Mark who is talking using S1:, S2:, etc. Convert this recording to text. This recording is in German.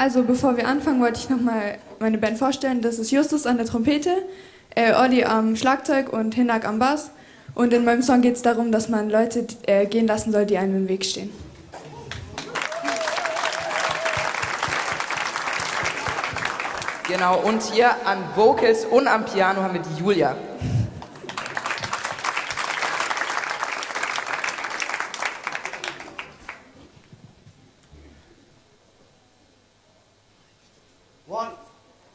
S1: Also bevor wir anfangen, wollte ich nochmal meine Band vorstellen. Das ist Justus an der Trompete, äh, Olli am Schlagzeug und Hinak am Bass. Und in meinem Song geht es darum, dass man Leute äh, gehen lassen soll, die einem im Weg stehen.
S2: Genau, und hier an Vocals und am Piano haben wir die Julia.